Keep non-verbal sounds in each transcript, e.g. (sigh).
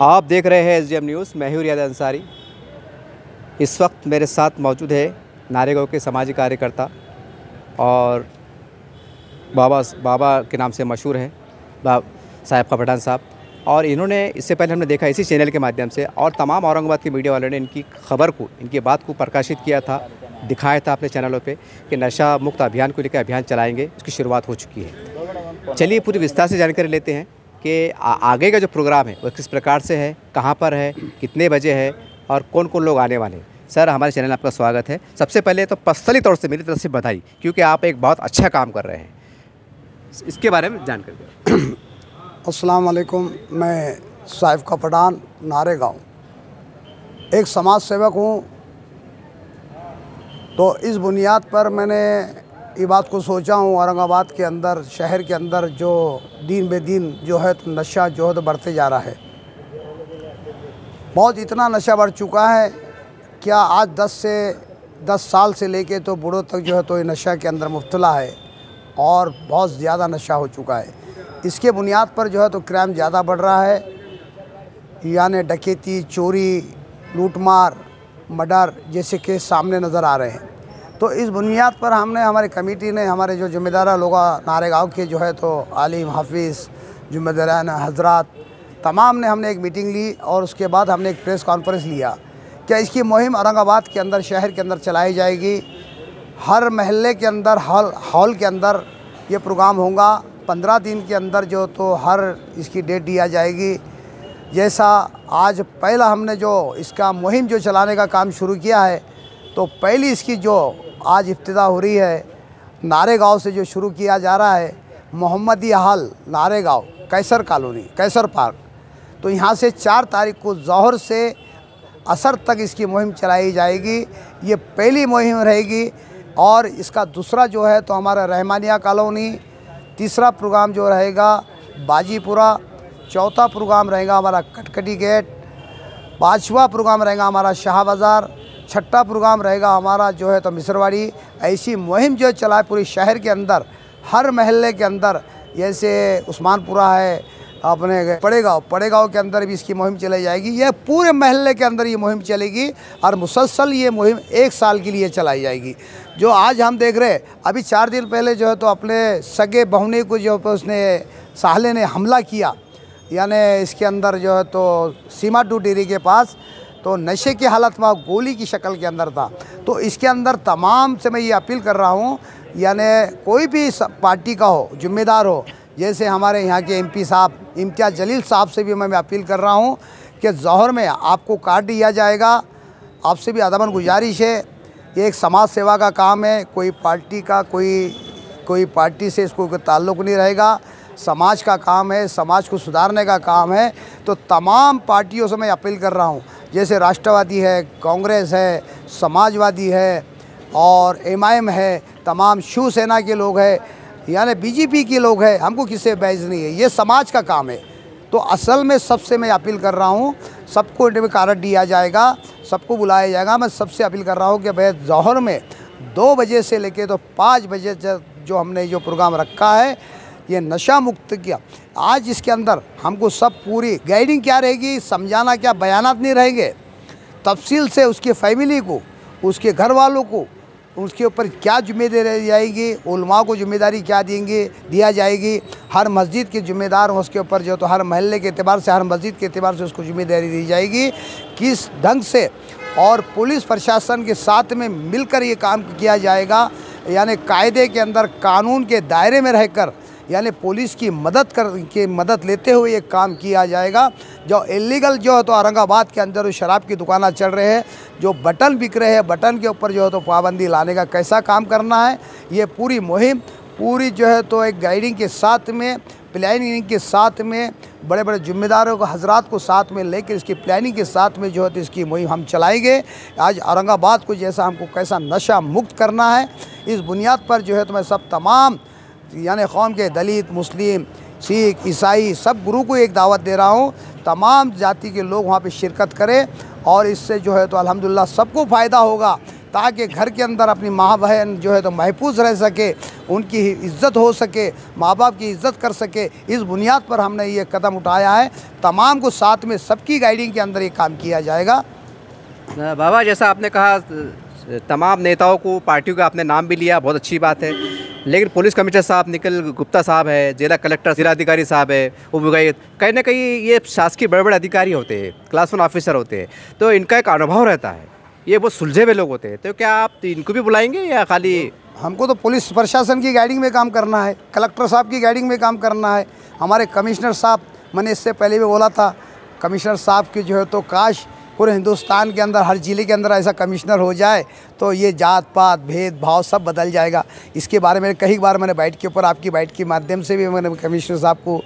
आप देख रहे हैं एस डी एम न्यूज़ मैं हूँ रियाद अंसारी। इस वक्त मेरे साथ मौजूद है नारेगांव के सामाजिक कार्यकर्ता और बाबा बाबा के नाम से मशहूर हैं, बा, साहिब का पठान साहब। और इन्होंने, इससे पहले हमने देखा इसी चैनल के माध्यम से और तमाम औरंगाबाद के मीडिया वालों ने इनकी खबर को, इनकी बात को प्रकाशित किया था, दिखाया था अपने चैनलों पे कि नशा मुक्त अभियान को लेकर अभियान चलाएँगे, इसकी शुरुआत हो चुकी है। चलिए पूरी विस्तार से जानकारी लेते हैं। कि आगे का जो प्रोग्राम है, वो किस प्रकार से है, कहाँ पर है, कितने बजे है और कौन कौन लोग आने वाले हैं। सर, हमारे चैनल आपका स्वागत है। सबसे पहले तो पर्सनली तौर से मेरी तरफ़ से बधाई क्योंकि आप एक बहुत अच्छा काम कर रहे हैं। इसके बारे में जानकारी (coughs) अस्सलाम वालेकुम मैं साहिब का पठान नारे गाँव एक समाज सेवक हूँ तो इस बुनियाद पर मैंने ये बात को सोचा हूँ, औरंगाबाद के अंदर, शहर के अंदर जो दिन बे दिन जो है तो नशा जो है तो बढ़ते जा रहा है। बहुत इतना नशा बढ़ चुका है, क्या आज 10 से 10 साल से लेके तो बूढ़ों तक जो है तो ये नशा के अंदर मुबतला है और बहुत ज़्यादा नशा हो चुका है। इसके बुनियाद पर जो है तो क्राइम ज़्यादा बढ़ रहा है, यानी डकैती, चोरी, लूटमार, मर्डर जैसे केस सामने नज़र आ रहे हैं। तो इस बुनियाद पर हमने, हमारी कमेटी ने, हमारे जो ज़िम्मेदार लोग नारेगांव के जो है तो आलिम, हाफिज़, ज़िम्मेदारान, हजरात, तमाम ने हमने एक मीटिंग ली और उसके बाद हमने एक प्रेस कॉन्फ्रेंस लिया। क्या इसकी मुहिम औरंगाबाद के अंदर, शहर के अंदर चलाई जाएगी? हर महल्ले के अंदर, हॉल हॉल के अंदर ये प्रोग्राम होगा। पंद्रह दिन के अंदर जो तो हर इसकी डेट दिया जाएगी। जैसा आज पहला हमने जो इसका मुहिम जो चलाने का काम शुरू किया है तो पहली इसकी जो आज इब्तदा हो रही है नारे गाँव से जो शुरू किया जा रहा है, मोहम्मदी हाल नारे गाँव कैसर कॉलोनी, कैसर पार्क। तो यहाँ से चार तारीख को जौहर से असर तक इसकी मुहिम चलाई जाएगी। ये पहली मुहिम रहेगी और इसका दूसरा जो है तो हमारा रहमानिया कॉलोनी, तीसरा प्रोग्राम जो रहेगा बाजीपुरा, चौथा प्रोग्राम रहेगा हमारा कटकटी गेट, पाँचवा प्रोग्राम रहेगा हमारा शाह बाज़ार छठा प्रोग्राम रहेगा हमारा जो है तो मिसरवाड़ी। ऐसी मुहिम जो चलाए पूरे शहर के अंदर, हर महल्ले के अंदर, जैसे उस्मानपुरा है, अपने पड़ेगाँव पड़ेगाँव के अंदर भी इसकी मुहिम चलाई जाएगी। यह पूरे महल्ले के अंदर ये मुहिम चलेगी और मुसलसल ये मुहिम एक साल के लिए चलाई जाएगी। जो आज हम देख रहे अभी चार दिन पहले जो है तो अपने सगे बहुने को जो है उसने साहले ने हमला किया। यानी इसके अंदर जो है तो सीमा टू डेरी के पास तो नशे की हालत में गोली की शक्ल के अंदर था। तो इसके अंदर तमाम से मैं ये अपील कर रहा हूँ, यानी कोई भी पार्टी का हो, जिम्मेदार हो, जैसे हमारे यहाँ के एमपी साहब, इम्तियाज़ जलील साहब से भी मैं अपील कर रहा हूँ कि जौहर में आपको कार्ड दिया जाएगा, आपसे भी अदमन गुजारिश है, ये एक समाज सेवा का काम है, कोई पार्टी का, कोई कोई पार्टी से इसको ताल्लुक़ नहीं रहेगा, समाज का काम है, समाज को सुधारने का काम है तो तमाम पार्टियों से मैं अपील कर रहा हूँ। जैसे राष्ट्रवादी है, कांग्रेस है, समाजवादी है और एमआईएम है, तमाम शिवसेना के लोग हैं, यानी बीजेपी के लोग हैं, हमको किसी बैज नहीं है, ये समाज का काम है। तो असल में सबसे मैं अपील कर रहा हूँ, सबको इंटरव्यू कार्ड दिया जाएगा, सबको बुलाया जाएगा। मैं सबसे अपील कर रहा हूँ कि भाई जौहर में दो बजे से लेके तो पाँच बजे जो हमने जो प्रोग्राम रखा है ये नशा मुक्त किया। आज इसके अंदर हमको सब पूरी गाइडिंग क्या रहेगी, समझाना क्या, बयानात नहीं रहेंगे। तफसील से उसकी फैमिली को, उसके घर वालों को, उसके ऊपर क्या ज़िम्मेदारी जाएगी उलमा को ज़िम्मेदारी क्या देंगे, दिया जाएगी। हर मस्जिद के जिम्मेदार उसके ऊपर जो तो हर महल्ले के अतबार से, हर मस्जिद के अतबार से उसको ज़िम्मेदारी दी जाएगी। किस ढंग से और पुलिस प्रशासन के साथ में मिलकर ये काम किया जाएगा, यानी कायदे के अंदर कानून के दायरे में रहकर यानी पुलिस की मदद कर, के मदद लेते हुए ये काम किया जाएगा। जो इलीगल जो है तो औरंगाबाद के अंदर शराब की दुकाना चल रहे हैं, जो बटन बिक रहे हैं, बटन के ऊपर जो है तो पाबंदी लाने का कैसा काम करना है, ये पूरी मुहिम, पूरी जो है तो एक गाइडिंग के साथ में प्लानिंग के साथ में बड़े बड़े जिम्मेदारों को, हजरात को साथ में लेकर इसकी प्लानिंग के साथ में जो है तो इसकी मुहिम हम चलाएँगे। आज औरंगाबाद को जैसा हमको कैसा नशा मुक्त करना है, इस बुनियाद पर जो है तो मैं सब तमाम यानी कौम के दलित, मुस्लिम, सिख, ईसाई सब गुरु को एक दावत दे रहा हूँ, तमाम जाति के लोग वहाँ पे शिरकत करें और इससे जो है तो अल्हम्दुलिल्लाह सबको फ़ायदा होगा, ताकि घर के अंदर अपनी माँ बहन जो है तो महफूज रह सके, उनकी इज़्ज़त हो सके माँ बाप की इज़्ज़त कर सके, इस बुनियाद पर हमने ये कदम उठाया है। तमाम को साथ में सबकी गाइडिंग के अंदर ये काम किया जाएगा। बाबा जैसा आपने कहा तमाम नेताओं को, पार्टियों का आपने नाम भी लिया, बहुत अच्छी बात है। लेकिन पुलिस कमिश्नर साहब निखिल गुप्ता साहब है, जिला कलेक्टर जिलाधिकारी साहब है भी कहीं ना कहीं ये शासकीय बड़े बड़े अधिकारी होते हैं क्लास वन ऑफिसर होते हैं तो इनका एक अनुभव रहता है। ये बहुत सुलझे हुए लोग होते हैं तो क्या आप इनको भी बुलाएँगे या खाली हमको तो पुलिस प्रशासन की गाइडिंग में काम करना है, कलेक्टर साहब की गाइडिंग में काम करना है। हमारे कमिश्नर साहब, मैंने इससे पहले भी बोला था, कमिश्नर साहब की जो है तो काश पूरे हिंदुस्तान के अंदर, हर ज़िले के अंदर ऐसा कमिश्नर हो जाए तो ये जात, पात भेदभाव सब बदल जाएगा। इसके बारे में कई बार मैंने बैठ के ऊपर, आपकी बैठ के माध्यम से भी मैंने कमिश्नर साहब को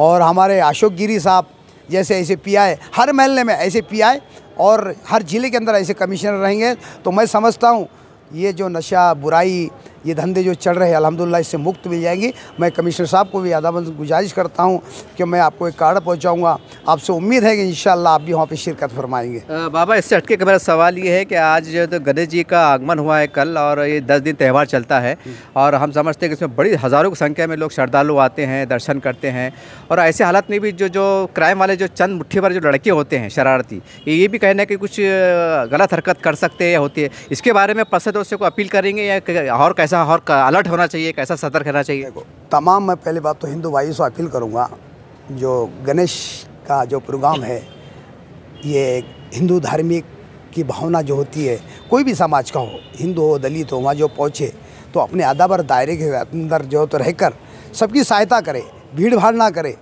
और हमारे अशोक गिरी साहब जैसे ऐसे पीआई हर महल्ले में ऐसे पीआई और हर ज़िले के अंदर ऐसे कमिश्नर रहेंगे। तो मैं समझता हूँ, ये जो नशा, बुराई ये धंधे जो चल रहे हैं अलहमदिल्ला इससे मुक्त मिल जाएँगी। मैं कमिश्नर साहब को भी अदाबंद गुजारिश करता हूँ कि मैं आपको एक कार्ड पहुँचाऊँगा। आपसे उम्मीद है कि इन आप भी वहाँ पर शिरकत फरमाएँगे। बाबा, इससे हटके का मेरा सवाल ये है कि आज जो तो गणेश जी का आगमन हुआ है कल और ये दस दिन त्यौहार चलता है और हम समझते हैं कि इसमें बड़ी हज़ारों की संख्या में लोग श्रद्धालु आते हैं, दर्शन करते हैं और ऐसे हालात में भी जो जो क्राइम वाले जो चंद मुठ्ठी भर जो लड़के होते हैं शरारती, ये भी कहना है कि कुछ गलत हरकत कर सकते हैं होती है। इसके बारे में प्रसिद्ध को अपील करेंगे या और कैसा और अलर्ट होना चाहिए कैसा सतर्क रहना चाहिए। तमाम मैं पहली बात तो हिंदू भाइयों से अपील करूँगा जो गणेश का जो प्रोग्राम है ये हिंदू धार्मिक की भावना जो होती है कोई भी समाज का हो हिंदू हो दलित हो वहाँ जो पहुँचे तो अपने आदाबर दायरे के अंदर जो तो रहकर सबकी सहायता करे भीड़ भाड़ ना करे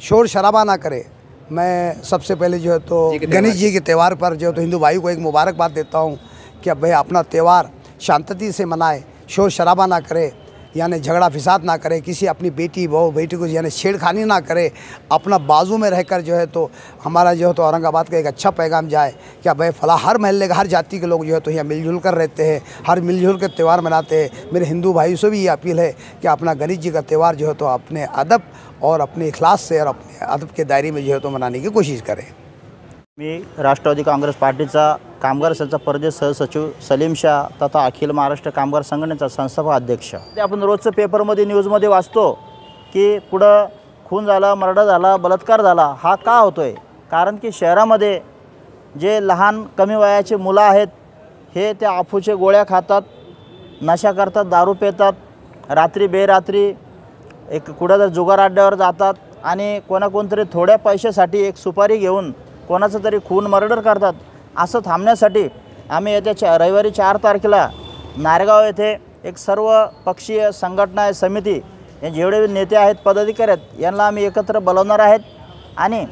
शोर शराबा ना करे। मैं सबसे पहले जो है तो गणेश जी के त्यौहार पर जो तो हिंदू भाई को एक मुबारकबाद देता हूँ कि अब भाई अपना त्यौहार शांति से मनाए शोर शराबा ना करे, यानी झगड़ा फिसाद ना करे, किसी अपनी बेटी, बहू, बेटी को यानी छेड़खानी ना करे, अपना बाजू में रहकर जो है तो हमारा जो है तो औरंगाबाद का एक अच्छा पैगाम जाए क्या भाई फला हर महल्ले का, हर जाति के लोग जो है तो यहाँ मिलजुल कर रहते हैं, हर मिलजुल कर त्यौहार मनाते हैं। मेरे हिंदू भाई से भी ये अपील है कि अपना गणेश जी का त्यौहार जो है तो अपने अदब और अपने इखलास से और अपने अदब के दायरे में जो है तो मनाने की कोशिश करें। मी राष्ट्रवादी काँग्रेस पार्टीचा कामगार सेलचा परदेश सहसचिव सलीम शाह तथा अखिल महाराष्ट्र कामगार संघटनेचा संस्थापक अध्यक्ष. ते आपण रोजचं पेपरमध्ये न्यूजमध्ये वाचतो की पुढं खून झाला मर्डर झाला बलात्कार झाला हा का होतो आहे कारण की शहरामध्ये जे लहान कमी वयाचे मुलं आहेत हे त्या आफूचे गोळ्या खातात नशा करतात दारू पितात रात्री बेरात्री एक कुठं जर जुगार अड्ड्यावर जातात आणि कोणाकोणतरी थोड्या पैशासाठी एक सुपारी घेऊन कोणाचं तरी खून मर्डर करतात असं थांबण्यासाठी आम्ही येत्या चा रविवारी चार तारखेला नारगाव येथे एक सर्व पक्षीय संघटना समिती हे जेवढे नेते आहेत पदाधिकारी आहेत यांना आम्ही एकत्र बोलवणार आहेत. आणि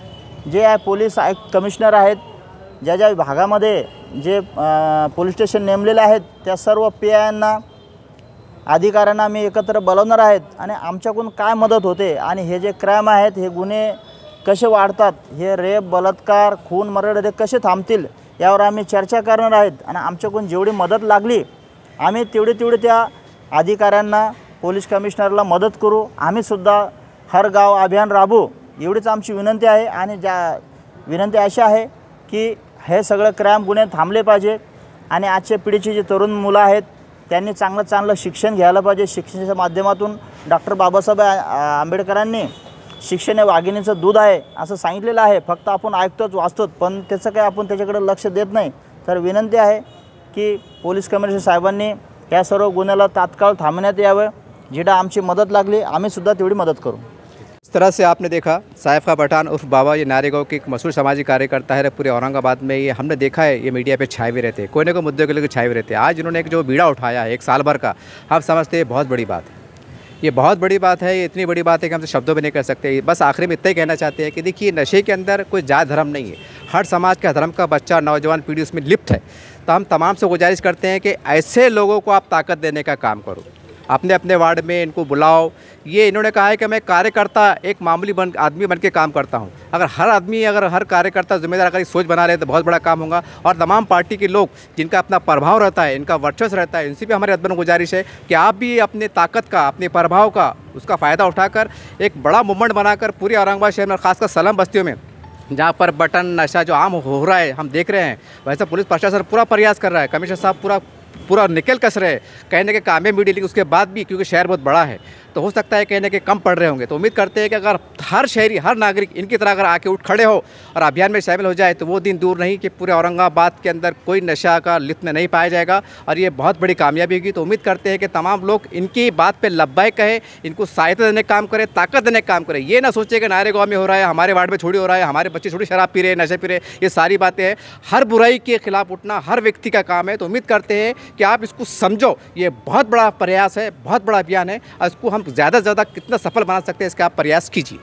जे आहे पोलीस आय कमिशनर आहेत ज्या ज्या भागामध्ये जे पोलीस स्टेशन नेमलेले आहेत त्या सर्व पी आयांना अधिकाऱ्यांना आम्ही एकत्र बोलवणार आहेत. आणि आमच्याकडून काय मदत होते आणि हे जे क्राईम आहेत हे गुन्हे कसे वाढतात हे रेप बलात्कार खून मरडे हे कसे थांबतील यावर आम्ही चर्चा करणार आहेत आणि आमच्याकडून जेवढी मदत लागली आम्ही तेवढी तेवढी त्या अधिकाऱ्यांना पोलीस कमिशनरला मदत करू. आम्हीसुद्धा हर गाव अभियान राबू एवढीच आमची विनंती आहे आणि ज्या विनंती अशी आहे की हे सगळं क्राईम गुन्हे थांबले पाहिजे आणि आजच्या पिढीची जी तरुण मुलं आहेत त्यांनी चांगलं चांगलं शिक्षण घ्यायला पाहिजे. शिक्षणाच्या माध्यमातून डॉक्टर बाबासाहेब आंबेडकरांनी शिक्षण हे वाघिणीचं दूध आहे असं सांगितलेलं आहे. फक्त आपण ऐकतोच, वाचतोच, पण त्याचं त्याच्याकडे लक्ष देत नाही. तर विनंती आहे की पोलीस कमिशनर साहेबांनी या सर्व गुन्ह्याला तात्काळ थांबण्यात यावं. जिथं आमची मदत लागली सुद्धा तेवढी मदत करू. इस तरह से आपने देखा साइफ का पठान उर्फ़ बाबा, ये नारेगांव के एक मशहूर सामाजिक कार्यकर्ता है, पूरे औरंगाबाद में ये हमने देखा है, ये मीडिया पे छाए हुए रहते हैं, कोई ना कोई मुद्दे के लिए छाए हुए रहते हैं। आज इन्होंने एक जो बीड़ा उठाया है, एक साल भर का हम समझते हैं, बहुत बड़ी बात है। ये बहुत बड़ी बात है, ये इतनी बड़ी बात है कि हम शब्दों में नहीं कर सकते। बस आखिरी में इतना ही कहना चाहते हैं कि देखिए, नशे के अंदर कोई जात धर्म नहीं है। हर समाज का धर्म का बच्चा, नौजवान पीढ़ी उसमें लिप्त है। तो हम तमाम से गुजारिश करते हैं कि ऐसे लोगों को आप ताकत देने का काम करो। अपने अपने वार्ड में इनको बुलाओ। ये इन्होंने कहा है कि मैं कार्यकर्ता, एक मामूली बन, आदमी बन के काम करता हूँ। अगर हर आदमी, अगर हर कार्यकर्ता जिम्मेदार अगर सोच बना रहे तो बहुत बड़ा काम होगा। और तमाम पार्टी के लोग जिनका अपना प्रभाव रहता है, इनका वर्चस्व रहता है, इनसे भी हमारे अदबन गुजारिश है कि आप भी अपने ताकत का, अपने प्रभाव का, उसका फ़ायदा उठाकर एक बड़ा मूवमेंट बनाकर पूरे औरंगाबाद शहर में खासकर सलम बस्तियों में, जहाँ पर बटन, नशा जो आम हो रहा है, हम देख रहे हैं, वैसे पुलिस प्रशासन पूरा प्रयास कर रहा है। कमिश्नर साहब पूरा पूरा निकल कस रहे कहने के काम है मीडिया लेकिन उसके बाद भी, क्योंकि शहर बहुत बड़ा है। तो हो सकता है कहने के कम पढ़ रहे होंगे। तो उम्मीद करते हैं कि अगर हर शहरी, हर नागरिक इनकी तरह अगर आके उठ खड़े हो और अभियान में शामिल हो जाए तो वो दिन दूर नहीं कि पूरे औरंगाबाद के अंदर कोई नशा का लिप्त में नहीं पाया जाएगा और ये बहुत बड़ी कामयाबी होगी। तो उम्मीद करते हैं कि तमाम लोग इनकी बात पर लब्बाई कहे, इनको सहायता देने काम करें, ताकत देने काम करें। ये ना सोचे कि नारे गाँव में हो रहा है, हमारे वार्ड में छोड़ी हो रहा है, हमारे बच्चे छोटी शराब पी रहे नशे पी रहे ये सारी बातें हैं। हर बुराई के खिलाफ उठना हर व्यक्ति का काम है। तो उम्मीद करते हैं कि आप इसको समझो। ये बहुत बड़ा प्रयास है, बहुत बड़ा अभियान है इसको हम ज़्यादा से ज़्यादा कितना सफल बना सकते हैं इसका आप प्रयास कीजिए।